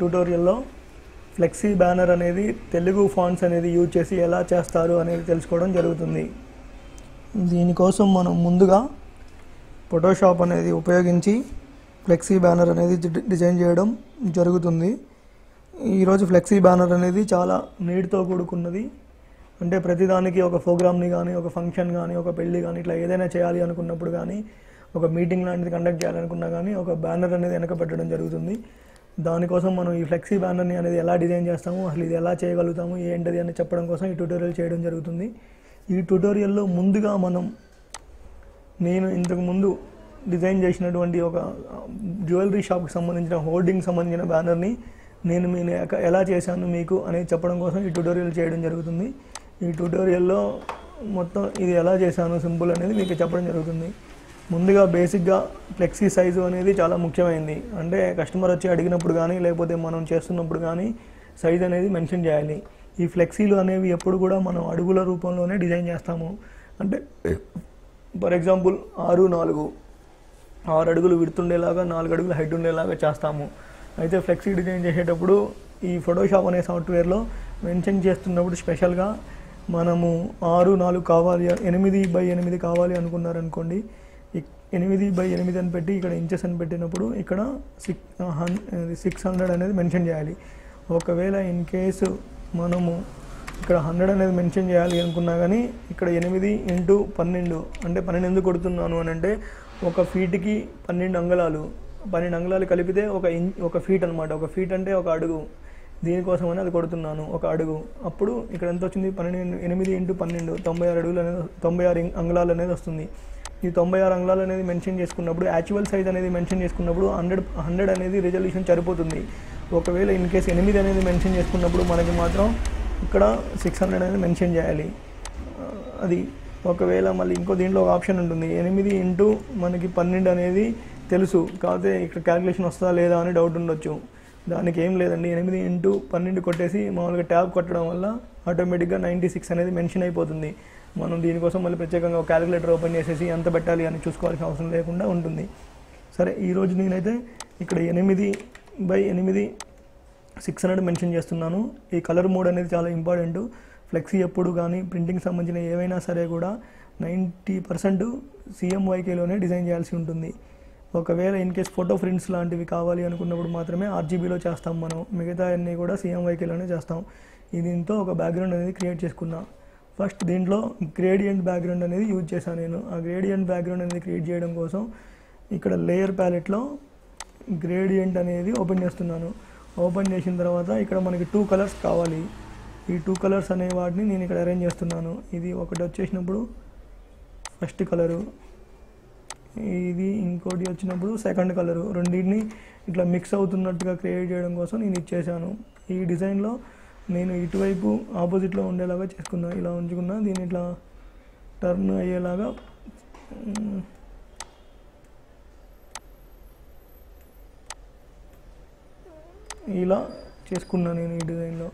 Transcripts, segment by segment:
ట్యూటోరియల్లో flexi banner అనేది Telugu fonts అనేది use చేసి ఎలా చేస్తారు అనేది తెలుసుకోవడం జరుగుతుంది. దీనికోసం మనం ముందుగా ఫోటోషాప్ అనేది ఉపయోగించి ఫ్లెక్సీ బ్యానర్ అనేది డిజైన్ చేయడం జరుగుతుంది. ఈరోజు ఫ్లెక్సీ బ్యానర్ అనేది చాలా నీటితో కూడుకున్నది. అంటే ప్రతిదానికి ఒక ప్రోగ్రామ్ని కానీ ఒక ఫంక్షన్ కానీ ఒక పెళ్ళి కానీ ఇట్లా ఏదైనా చేయాలి అనుకున్నప్పుడు కానీ ఒక మీటింగ్ లాంటిది కండక్ట్ చేయాలనుకున్నా కానీ ఒక బ్యానర్ అనేది వెనక పెట్టడం జరుగుతుంది. దానికోసం మనం ఈ ఫ్లెక్సీ బ్యానర్ని అనేది ఎలా డిజైన్ చేస్తాము అసలు ఇది ఎలా చేయగలుగుతాము ఏంటది అని చెప్పడం కోసం ఈ ట్యూటోరియల్ చేయడం జరుగుతుంది. ఈ ట్యూటోరియల్లో ముందుగా మనం నేను ఇంతకు ముందు డిజైన్ చేసినటువంటి ఒక జ్యువెలరీ షాప్కి సంబంధించిన హోర్డింగ్ సంబంధించిన బ్యానర్ని నేను నేను ఎలా చేశాను మీకు అనేది చెప్పడం కోసం ఈ ట్యూటోరియల్ చేయడం జరుగుతుంది. ఈ ట్యూటోరియల్లో మొత్తం ఇది ఎలా చేశాను సింపుల్ అనేది మీకు చెప్పడం జరుగుతుంది. ముందుగా బేసిక్గా ఫ్లెక్సీ సైజు అనేది చాలా ముఖ్యమైనది అంటే కస్టమర్ వచ్చి అడిగినప్పుడు కానీ లేకపోతే మనం చేస్తున్నప్పుడు కానీ సైజ్ అనేది మెన్షన్ చేయాలి. ఈ ఫ్లెక్సీలు అనేవి ఎప్పుడు కూడా మనం అడుగుల రూపంలోనే డిజైన్ చేస్తాము. అంటే ఫర్ ఎగ్జాంపుల్ ఆరు నాలుగు. ఆరు అడుగులు విడుతుండేలాగా నాలుగు అడుగులు హైట్ ఉండేలాగా చేస్తాము. అయితే ఫ్లెక్సీ డిజైన్ చేసేటప్పుడు ఈ ఫోటోషాప్ అనే సాఫ్ట్వేర్లో మెన్షన్ చేస్తున్నప్పుడు స్పెషల్గా మనము ఆరు నాలుగు కావాలి ఎనిమిది బై ఎనిమిది కావాలి అనుకున్నారనుకోండి ఎనిమిది బై ఎనిమిది అని పెట్టి ఇక్కడ ఇంచెస్ అని పెట్టినప్పుడు ఇక్కడ సిక్స్ హన్ సిక్స్ హండ్రెడ్ అనేది మెన్షన్ చేయాలి. ఒకవేళ ఇన్ కేసు మనము ఇక్కడ హండ్రెడ్ అనేది మెన్షన్ చేయాలి అనుకున్నా కానీ ఇక్కడ ఎనిమిది ఇంటూ పన్నెండు అంటే పన్నెండు ఎందుకు కొడుతున్నాను అని అంటే ఒక ఫీట్కి పన్నెండు అంగళాలు పన్నెండు అంగళాలు కలిపితే ఒక ఇం ఒక ఫీట్ అనమాట ఒక ఫీట్ అంటే ఒక అడుగు. దీనికోసమని అది కొడుతున్నాను ఒక అడుగు. అప్పుడు ఇక్కడ ఎంత వచ్చింది? పన్నెండు ఎనిమిది ఇంటూ పన్నెండు తొంభై ఆరు అడుగులు అనేది తొంభై ఆరు ఇం- అంగుళాలు అనేది వస్తుంది. ఈ తొంభై ఆరు అంగుళాలు అనేది మెన్షన్ చేసుకున్నప్పుడు యాక్చువల్ సైజ్ అనేది మెన్షన్ చేసుకున్నప్పుడు హండ్రెడ్ హండ్రెడ్ అనేది రిజల్యూషన్ సరిపోతుంది. ఒకవేళ ఇన్ కేసు ఎనిమిది అనేది మెన్షన్ చేసుకున్నప్పుడు మనకి మాత్రం ఇక్కడ సిక్స్ హండ్రెడ్ అనేది మెన్షన్ చేయాలి. అది ఒకవేళ మళ్ళీ ఇంకో దీంట్లో ఒక ఆప్షన్ ఉంటుంది. ఎనిమిది ఇంటూ మనకి పన్నెండు అనేది తెలుసు. కాకపోతే ఇక్కడ క్యాలిక్యులేషన్ వస్తుందా లేదా అని డౌట్ ఉండొచ్చు. దానికి ఏం లేదండి. ఎనిమిది ఇంటూ పన్నెండు కొట్టేసి మామూలుగా ట్యాబ్ కొట్టడం వల్ల ఆటోమేటిక్గా నైంటీ సిక్స్ అనేది మెన్షన్ అయిపోతుంది. మనం దీనికోసం మళ్ళీ ప్రత్యేకంగా ఒక క్యాలిక్యులేటర్ ఓపెన్ చేసేసి ఎంత పెట్టాలి అని చూసుకోవాల్సిన అవసరం లేకుండా ఉంటుంది. సరే ఈరోజు నేనైతే ఇక్కడ ఎనిమిది బై ఎనిమిది సిక్స్ హండ్రెడ్ మెన్షన్ చేస్తున్నాను. ఈ కలర్ మోడ్ అనేది చాలా ఇంపార్టెంట్ ఫ్లెక్సీ ఎప్పుడు కానీ ప్రింటింగ్ సంబంధించిన ఏవైనా సరే కూడా నైంటీ పర్సెంట్ సిఎంవైకేలోనే డిజైన్ చేయాల్సి ఉంటుంది. ఒకవేళ ఇన్ కేస్ ఫోటో ప్రింట్స్ లాంటివి కావాలి అనుకున్నప్పుడు మాత్రమే ఆర్జీబీలో చేస్తాం మనం. మిగతా అన్నీ కూడా సిఎంవైకేలోనే చేస్తాం. దీంతో ఒక బ్యాక్గ్రౌండ్ అనేది క్రియేట్ చేసుకున్నా. ఫస్ట్ దీంట్లో గ్రేడియంట్ బ్యాక్గ్రౌండ్ అనేది యూజ్ చేశాను నేను. ఆ గ్రేడియంట్ బ్యాక్గ్రౌండ్ అనేది క్రియేట్ చేయడం కోసం ఇక్కడ లేయర్ ప్యాలెట్లో గ్రేడియంట్ అనేది ఓపెన్ చేస్తున్నాను. ఓపెన్ చేసిన తర్వాత ఇక్కడ మనకి టూ కలర్స్ కావాలి. ఈ టూ కలర్స్ అనే వాటిని నేను ఇక్కడ అరేంజ్ చేస్తున్నాను. ఇది ఒకటి వచ్చేసినప్పుడు ఫస్ట్ కలరు ఇది ఇంకోటి వచ్చినప్పుడు సెకండ్ కలరు రెండింటిని ఇట్లా మిక్స్ అవుతున్నట్టుగా క్రియేట్ చేయడం కోసం నేను ఇచ్చేసాను ఈ డిజైన్లో నేను ఇటువైపు ఆపోజిట్లో ఉండేలాగా చేసుకున్నా ఇలా ఉంచుకున్నా దీన్ని ఇట్లా టర్న్ అయ్యేలాగా ఇలా చేసుకున్నాను నేను ఈ డిజైన్లో.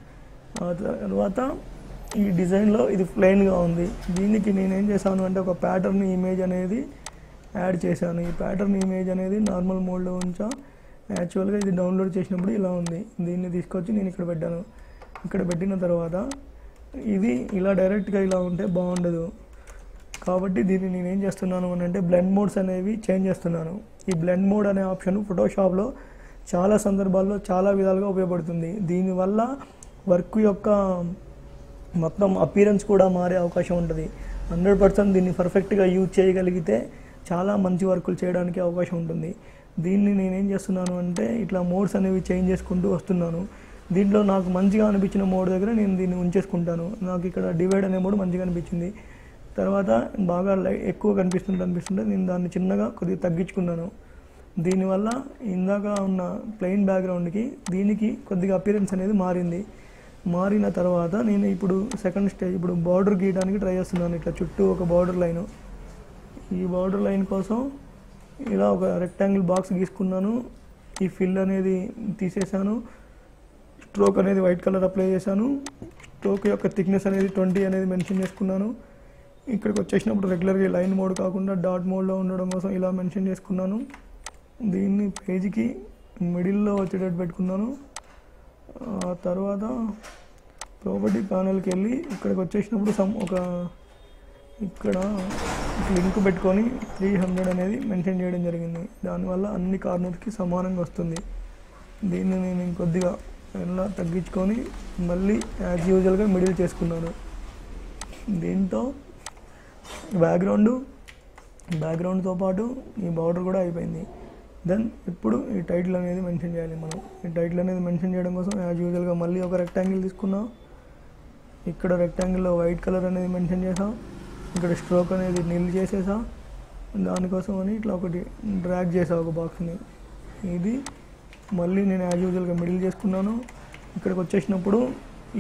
ఆ తర్వాత ఈ డిజైన్లో ఇది ప్లెయిన్గా ఉంది. దీనికి నేను ఏం చేశాను అంటే ఒక ప్యాటర్న్ ఇమేజ్ అనేది యాడ్ చేశాను. ఈ ప్యాటర్న్ ఇమేజ్ అనేది నార్మల్ మోడ్లో ఉంచా. యాక్చువల్గా ఇది డౌన్లోడ్ చేసినప్పుడు ఇలా ఉంది. దీన్ని తీసుకొచ్చి నేను ఇక్కడ పెట్టాను. ఇక్కడ పెట్టిన తర్వాత ఇది ఇలా డైరెక్ట్గా ఇలా ఉంటే బాగుండదు. కాబట్టి దీన్ని నేను ఏం చేస్తున్నాను అని అంటే బ్లెండ్ మోడ్స్ అనేవి చేంజ్ చేస్తున్నాను. ఈ బ్లెండ్ మోడ్ అనే ఆప్షన్ ఫోటోషాప్లో చాలా సందర్భాల్లో చాలా విధాలుగా ఉపయోగపడుతుంది. దీనివల్ల వర్క్ యొక్క మొత్తం అపీరెన్స్ కూడా మారే అవకాశం ఉంటుంది. హండ్రెడ్ పర్సెంట్ దీన్ని పర్ఫెక్ట్గా యూజ్ చేయగలిగితే చాలా మంచి వర్కులు చేయడానికి అవకాశం ఉంటుంది. దీన్ని నేనేం చేస్తున్నాను అంటే ఇట్లా మోడ్స్ అనేవి చేంజ్ చేసుకుంటూ వస్తున్నాను. దీంట్లో నాకు మంచిగా అనిపించిన మోడ్ దగ్గర నేను దీన్ని ఉంచేసుకుంటాను. నాకు ఇక్కడ డివైడ్ అనే మోడ్ మంచిగా అనిపించింది. తర్వాత బాగా లై ఎక్కువ కనిపిస్తుంటే అనిపిస్తుంటే నేను దాన్ని చిన్నగా కొద్దిగా తగ్గించుకున్నాను. దీనివల్ల ఇందాక ఉన్న ప్లెయిన్ బ్యాక్గ్రౌండ్కి దీనికి కొద్దిగా అపీరెన్స్ అనేది మారింది. మారిన తర్వాత నేను ఇప్పుడు సెకండ్ స్టేజ్ ఇప్పుడు బార్డర్ గీయడానికి ట్రై చేస్తున్నాను. ఇట్లా చుట్టూ ఒక బార్డర్ లైను ఈ బార్డర్ లైన్ కోసం ఇలా ఒక రెక్టాంగిల్ బాక్స్ గీసుకున్నాను. ఈ ఫిల్ అనేది తీసేసాను స్ట్రోక్ అనేది వైట్ కలర్ అప్లై చేశాను. స్ట్రోక్ యొక్క థిక్నెస్ అనేది ట్వంటీ అనేది మెన్షన్ చేసుకున్నాను. ఇక్కడికి వచ్చేసినప్పుడు రెగ్యులర్గా లైన్ మోడ్ కాకుండా డాట్ మోడ్లో ఉండడం కోసం ఇలా మెన్షన్ చేసుకున్నాను. దీన్ని పేజీకి మిడిల్లో వచ్చేటట్టు పెట్టుకున్నాను. ఆ తర్వాత ప్రాపర్టీ ప్యానల్కి వెళ్ళి ఇక్కడికి వచ్చేసినప్పుడు సమ్ ఒక ఇక్కడ లింక్ పెట్టుకొని త్రీ హండ్రెడ్ అనేది మెన్షన్ చేయడం జరిగింది. దానివల్ల అన్ని కార్నర్కి సమానంగా వస్తుంది. దీన్ని నేను ఇంకొద్దిగా ఇలా తగ్గించుకొని మళ్ళీ యాజ్ యూజువల్గా మిడిల్ చేసుకున్నాను. దీంతో బ్యాక్గ్రౌండ్ బ్యాక్గ్రౌండ్తో పాటు ఈ బార్డర్ కూడా అయిపోయింది. దెన్ ఇప్పుడు ఈ టైటిల్ అనేది మెన్షన్ చేయాలి మనం. ఈ టైటిల్ అనేది మెన్షన్ చేయడం కోసం యాజ్ యూజువల్గా మళ్ళీ ఒక రెక్టాంగిల్ తీసుకున్నాం. ఇక్కడ రెక్టాంగిల్లో వైట్ కలర్ అనేది మెన్షన్ చేసాం ఇక్కడ స్ట్రోక్ అనేది నీళ్ళు చేసేసా దానికోసం అని ఇట్లా ఒకటి డ్రాగ్ చేసా ఒక బాక్స్ని ఇది మళ్ళీ నేను యాజ్ యూజువల్గా మిడిల్ చేసుకున్నాను. ఇక్కడికి వచ్చేసినప్పుడు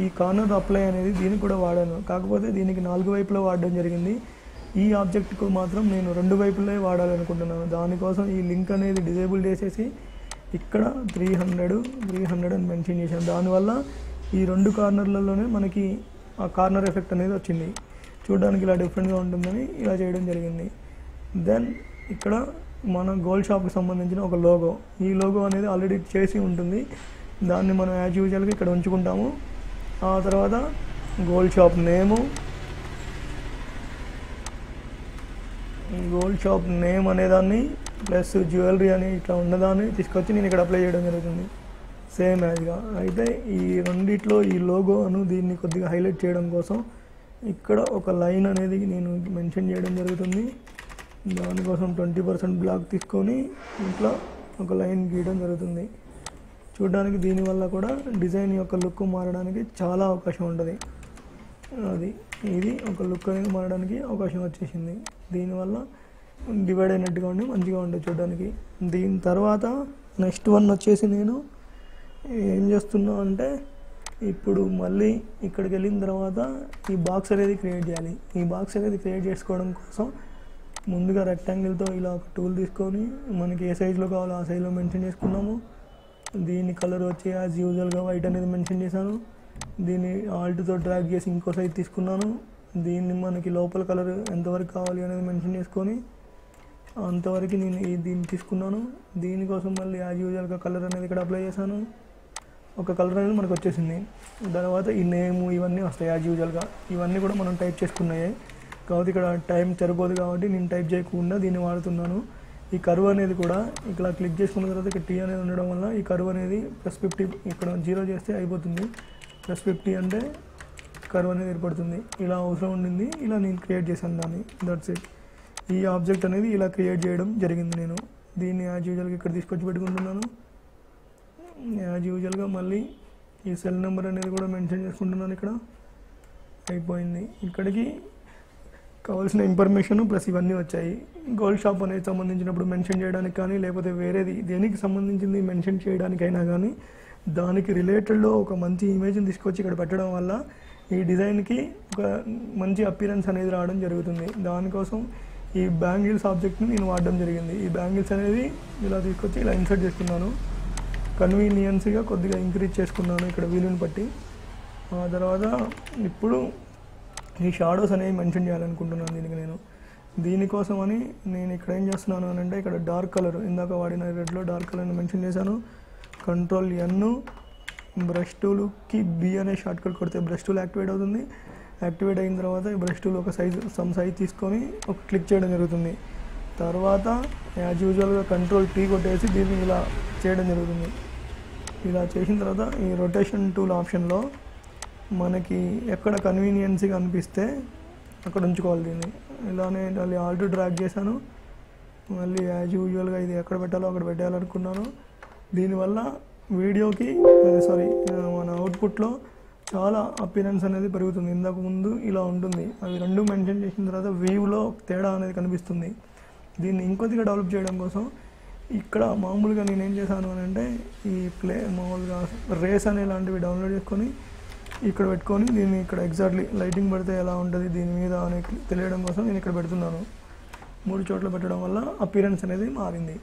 ఈ కార్నర్ అప్లై అనేది దీనికి కూడా వాడాను. కాకపోతే దీనికి నాలుగు వైపులో వాడడం జరిగింది. ఈ ఆబ్జెక్ట్కు మాత్రం నేను రెండు వైపులే వాడాలనుకుంటున్నాను. దానికోసం ఈ లింక్ అనేది డిజేబుల్ చేసేసి ఇక్కడ త్రీ హండ్రెడ్ త్రీ హండ్రెడ్ అని మెన్షన్ చేశాను. దానివల్ల ఈ రెండు కార్నర్లలోనే మనకి ఆ కార్నర్ ఎఫెక్ట్ అనేది వచ్చింది. చూడడానికి ఇలా డిఫరెంట్గా ఉంటుందని ఇలా చేయడం జరిగింది. దెన్ ఇక్కడ మన గోల్డ్ షాప్కి సంబంధించిన ఒక లోగో ఈ లోగో అనేది ఆల్రెడీ చేసి ఉంటుంది. దాన్ని మనం యాజ్ యూజువల్గా ఇక్కడ ఉంచుకుంటాము. ఆ తర్వాత gold shop name gold shop name అనేదాన్ని ప్లస్ జ్యువెలరీ అని ఇట్లా ఉన్నదాన్ని తీసుకొచ్చి నేను ఇక్కడ అప్లై చేయడం జరుగుతుంది. సేమ్ యాజ్గా అయితే ఈ రెండిట్లో ఈ లోగోను దీన్ని కొద్దిగా హైలైట్ చేయడం కోసం ఇక్కడ ఒక లైన్ అనేది నేను మెన్షన్ చేయడం జరుగుతుంది. దానికోసం ట్వంటీ పర్సెంట్ బ్లాక్ తీసుకొని ఇట్లా ఒక లైన్ గీయడం జరుగుతుంది. చూడడానికి దీనివల్ల కూడా డిజైన్ యొక్క లుక్ మారడానికి చాలా అవకాశం ఉంటుంది. అది ఇది ఒక లుక్ అనేది మారడానికి అవకాశం వచ్చేసింది. దీనివల్ల డివైడ్ అయినట్టుగా ఉండి మంచిగా ఉంటుంది చూడడానికి. దీని తర్వాత నెక్స్ట్ వన్ వచ్చేసి నేను ఏం చేస్తున్నా అంటే ఇప్పుడు మళ్ళీ ఇక్కడికి వెళ్ళిన తర్వాత ఈ బాక్స్ అనేది క్రియేట్ చేయాలి. ఈ బాక్స్ అనేది క్రియేట్ చేసుకోవడం కోసం ముందుగా రెక్టాంగిల్తో ఇలా ఒక టూల్ తీసుకొని మనకి ఏ సైజులో కావాలో ఆ సైజులో మెన్షన్ చేసుకున్నాము. దీని కలర్ వచ్చి యాజ్ యూజువల్గా వైట్ అనేది మెన్షన్ చేశాను. దీన్ని ఆల్ట్తో డ్రాగ్ చేసి ఇంకో సైజ్ తీసుకున్నాను. దీన్ని మనకి లోపల కలర్ ఎంతవరకు కావాలి అనేది మెన్షన్ చేసుకొని అంతవరకు నేను దీన్ని తీసుకున్నాను. దీనికోసం మళ్ళీ యాజ్ యూజువల్గా కలర్ అనేది ఇక్కడ అప్లై చేశాను. ఒక కలర్ అనేది మనకు వచ్చేసింది. తర్వాత ఈ నేమ్ ఇవన్నీ వస్తాయి యాజ్ యూజువల్గా ఇవన్నీ కూడా మనం టైప్ చేసుకున్నాయి. కాబట్టి ఇక్కడ టైం సరిపోదు కాబట్టి నేను టైప్ చేయకుండా దీన్ని వాడుతున్నాను. ఈ కరువు అనేది కూడా ఇక్కడ క్లిక్ చేసుకున్న తర్వాత ఇక్కడ టీ అనేది ఉండడం వల్ల ఈ కరువు అనేది ప్లస్ ఫిఫ్టీ ఇక్కడ జీరో చేస్తే అయిపోతుంది. ప్లస్ ఫిఫ్టీ అంటే కరువు అనేది ఏర్పడుతుంది. ఇలా అవసరం ఉండింది. ఇలా నేను క్రియేట్ చేశాను దాన్ని. దట్స్ ఇట్ ఈ ఆబ్జెక్ట్ అనేది ఇలా క్రియేట్ చేయడం జరిగింది నేను. దీన్ని యాజ్ యూజువల్గా ఇక్కడ తీసుకొచ్చి పెట్టుకుంటున్నాను. యాజ్ యూజువల్గా మళ్ళీ ఈ సెల్ నెంబర్ అనేది కూడా మెన్షన్ చేసుకుంటున్నాను ఇక్కడ. అయిపోయింది. ఇక్కడికి కావాల్సిన ఇన్ఫర్మేషన్ ప్లస్ ఇవన్నీ వచ్చాయి. గోల్డ్ షాప్ అనేది సంబంధించినప్పుడు మెన్షన్ చేయడానికి కానీ లేకపోతే వేరేది దేనికి సంబంధించింది మెన్షన్ చేయడానికైనా కానీ దానికి రిలేటెడ్లో ఒక మంచి ఇమేజ్ని తీసుకొచ్చి ఇక్కడ పెట్టడం వల్ల ఈ డిజైన్కి ఒక మంచి అపీరెన్స్ అనేది రావడం జరుగుతుంది. దానికోసం ఈ బ్యాంగిల్స్ ఆబ్జెక్ట్ని నేను వాడడం జరిగింది. ఈ బ్యాంగిల్స్ అనేది ఇలా తీసుకొచ్చి ఇలా ఇన్సర్ట్ చేసుకున్నాను కన్వీనియన్స్గా కొద్దిగా ఇంక్రీజ్ చేసుకున్నాను ఇక్కడ వీలుని బట్టి. ఆ తర్వాత ఇప్పుడు ఈ షాడోస్ అనేవి మెన్షన్ చేయాలనుకుంటున్నాను దీనికి నేను. దీనికోసం అని నేను ఇక్కడ ఏం చేస్తున్నాను అని అంటే ఇక్కడ డార్క్ కలర్ ఇందాక వాడిన రెడ్లో డార్క్ కలర్ని మెన్షన్ చేశాను. కంట్రోల్ ఎన్ బ్రష్ టూలుకి బి అనే షార్ట్ కట్ కొడితే బ్రష్ టూల్ యాక్టివేట్ అవుతుంది. యాక్టివేట్ అయిన తర్వాత ఈ బ్రష్ టూల్ ఒక సైజ్ సమ్ సైజ్ తీసుకొని ఒక క్లిక్ చేయడం జరుగుతుంది. తర్వాత యాజ్ యూజువల్గా కంట్రోల్ టీ కొట్టేసి దీన్ని ఇలా చేయడం జరుగుతుంది. ఇలా చేసిన తర్వాత ఈ రొటేషన్ టూల్ ఆప్షన్లో మనకి ఎక్కడ కన్వీనియన్స్గా అనిపిస్తే అక్కడ ఉంచుకోవాలి దీన్ని. ఇలానే మళ్ళీ ఆల్టో డ్రాగ్ చేశాను. మళ్ళీ యాజ్ యూజువల్గా ఇది ఎక్కడ పెట్టాలో అక్కడ పెట్టాలనుకున్నాను దీనివల్ల వీడియోకి సారీ మన అవుట్పుట్లో చాలా అపీరెన్స్ అనేది పెరుగుతుంది. ఇందాక ముందు ఇలా ఉంటుంది. అవి రెండు మెన్షన్ చేసిన తర్వాత వ్యూలో తేడా అనేది కనిపిస్తుంది. దీన్ని ఇంకొద్దిగా డెవలప్ చేయడం కోసం ఇక్కడ మామూలుగా నేనేం చేశాను అని అంటే ఈ ప్లే మామూలుగా రేస్ అనే లాంటివి డౌన్లోడ్ చేసుకొని ఇక్కడ పెట్టుకొని దీన్ని ఇక్కడ ఎగ్జాక్ట్లీ లైటింగ్ పెడితే ఎలా ఉంటుంది దీని మీద అని తెలియడం కోసం నేను ఇక్కడ పెడుతున్నాను. మూడు చోట్ల పెట్టడం వల్ల అపీరెన్స్ అనేది మారింది.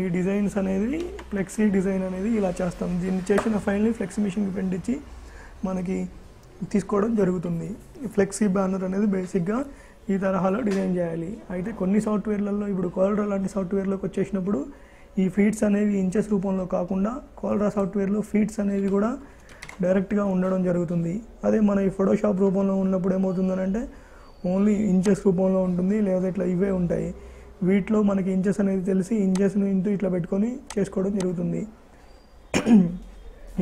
ఈ డిజైన్స్ అనేది ఫ్లెక్సీ డిజైన్ అనేది ఇలా చేస్తాం. దీన్ని చేసిన ఫైనల్ ఫ్లెక్సీ మిషన్కి ప్రింట్ ఇచ్చి మనకి తీసుకోవడం జరుగుతుంది. ఫ్లెక్సీ బ్యానర్ అనేది బేసిక్గా ఈ తరహాలో డిజైన్ చేయాలి. అయితే కొన్ని సాఫ్ట్వేర్లలో ఇప్పుడు కోల్డ్రా లాంటి సాఫ్ట్వేర్లోకి వచ్చేసినప్పుడు ఈ ఫీడ్స్ అనేవి ఇంచెస్ రూపంలో కాకుండా కోల్డ్రా సాఫ్ట్వేర్లో ఫీడ్స్ అనేవి కూడా డైరెక్ట్గా ఉండడం జరుగుతుంది. అదే మన ఈ ఫోటోషాప్ రూపంలో ఉన్నప్పుడు ఏమవుతుందనంటే ఓన్లీ ఇంచెస్ రూపంలో ఉంటుంది లేదా ఇట్లా ఇవే ఉంటాయి. వీటిలో మనకి ఇంచెస్ అనేది తెలిసి ఇంచెస్ను ఇంటూ ఇట్లా పెట్టుకొని చేసుకోవడం జరుగుతుంది.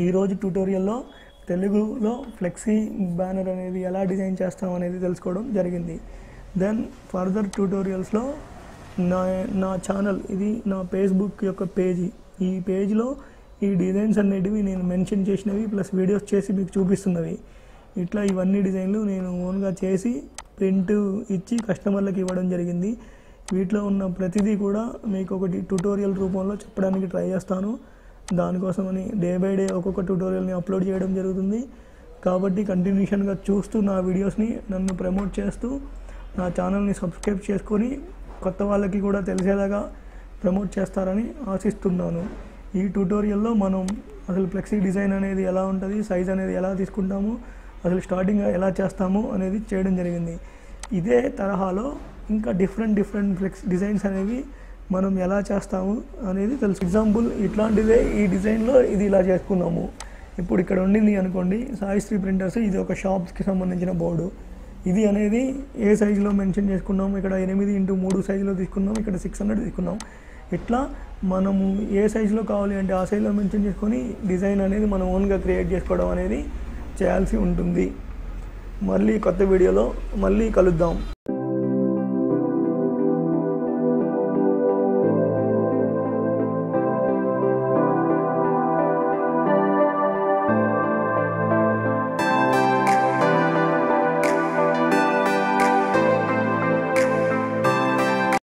ఈరోజు ట్యూటోరియల్లో తెలుగులో ఫ్లెక్సీ బ్యానర్ అనేది ఎలా డిజైన్ చేస్తాం అనేది తెలుసుకోవడం జరిగింది. దెన్ ఫర్దర్ ట్యూటోరియల్స్లో నా నా ఛానల్ ఇది నా ఫేస్బుక్ యొక్క పేజీ ఈ పేజ్లో ఈ డిజైన్స్ అనేటివి నేను మెన్షన్ చేసినవి ప్లస్ వీడియోస్ చేసి మీకు చూపిస్తున్నవి. ఇట్లా ఇవన్నీ డిజైన్లు నేను ఓన్గా చేసి ప్రింట్ ఇచ్చి కస్టమర్లకు ఇవ్వడం జరిగింది. వీటిలో ఉన్న ప్రతిదీ కూడా మీకు ఒకటి ట్యూటోరియల్ రూపంలో చెప్పడానికి ట్రై చేస్తాను. దానికోసమని డే బై డే ఒక్కొక్క ట్యూటోరియల్ని అప్లోడ్ చేయడం జరుగుతుంది. కాబట్టి కంటిన్యూషన్గా చూస్తూ నా వీడియోస్ని నన్ను ప్రమోట్ చేస్తూ నా ఛానల్ని సబ్స్క్రైబ్ చేసుకొని కొత్త వాళ్ళకి కూడా తెలిసేలాగా ప్రమోట్ చేస్తారని ఆశిస్తున్నాను. ఈ ట్యూటోరియల్లో మనం అసలు ఫ్లెక్సీ డిజైన్ అనేది ఎలా ఉంటుంది సైజ్ అనేది ఎలా తీసుకుంటాము అసలు స్టార్టింగ్ ఎలా చేస్తాము అనేది చేయడం జరిగింది. ఇదే తరహాలో ఇంకా డిఫరెంట్ డిఫరెంట్ ఫ్లెక్స్ డిజైన్స్ అనేవి మనం ఎలా చేస్తాము అనేది తెలుసు. ఎగ్జాంపుల్ ఇట్లాంటిదే ఈ డిజైన్లో ఇది ఇలా చేసుకున్నాము ఇప్పుడు ఇక్కడ ఉండింది అనుకోండి సాయిశ్రీ ప్రింటర్స్ ఇది ఒక షాప్స్కి సంబంధించిన బోర్డు. ఇది అనేది ఏ సైజులో మెన్షన్ చేసుకున్నాం ఇక్కడ ఎనిమిది ఇంటూ మూడు సైజులో తీసుకున్నాం ఇక్కడ సిక్స్ హండ్రెడ్ తీసుకున్నాం ఇట్లా మనము ఏ సైజులో కావాలి అంటే ఆ సైజులో మెన్షన్ చేసుకొని డిజైన్ అనేది మనం ఓన్గా క్రియేట్ చేసుకోవడం అనేది చేయాల్సి ఉంటుంది. మళ్ళీ కొత్త వీడియోలో మళ్ళీ కలుద్దాం.